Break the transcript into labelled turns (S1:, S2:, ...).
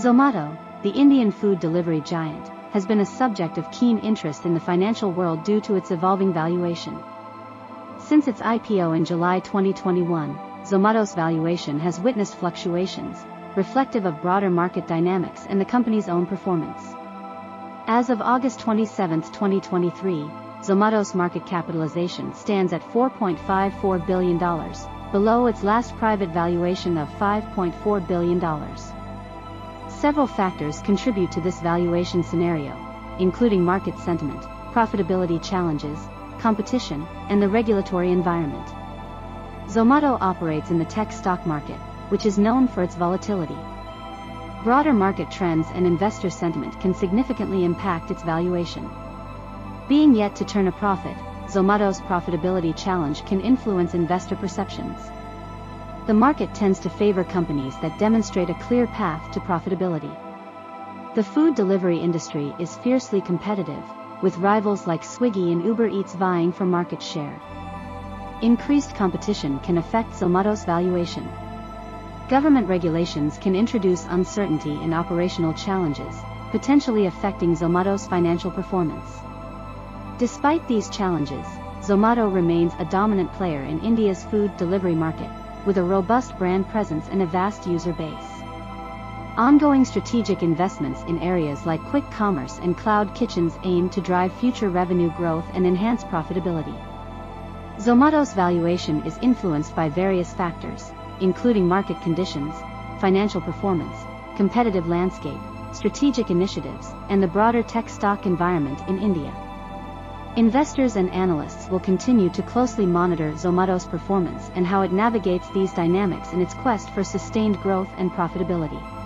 S1: Zomato, the Indian food delivery giant, has been a subject of keen interest in the financial world due to its evolving valuation. Since its IPO in July 2021, Zomato's valuation has witnessed fluctuations, reflective of broader market dynamics and the company's own performance. As of August 27, 2023, Zomato's market capitalization stands at $4.54 billion, below its last private valuation of $5.4 billion. Several factors contribute to this valuation scenario, including market sentiment, profitability challenges, competition, and the regulatory environment. Zomato operates in the tech stock market, which is known for its volatility. Broader market trends and investor sentiment can significantly impact its valuation. Being yet to turn a profit, Zomato's profitability challenge can influence investor perceptions the market tends to favor companies that demonstrate a clear path to profitability. The food delivery industry is fiercely competitive, with rivals like Swiggy and Uber Eats vying for market share. Increased competition can affect Zomato's valuation. Government regulations can introduce uncertainty and operational challenges, potentially affecting Zomato's financial performance. Despite these challenges, Zomato remains a dominant player in India's food delivery market with a robust brand presence and a vast user base. Ongoing strategic investments in areas like quick commerce and cloud kitchens aim to drive future revenue growth and enhance profitability. Zomato's valuation is influenced by various factors, including market conditions, financial performance, competitive landscape, strategic initiatives, and the broader tech stock environment in India. Investors and analysts will continue to closely monitor Zomato's performance and how it navigates these dynamics in its quest for sustained growth and profitability.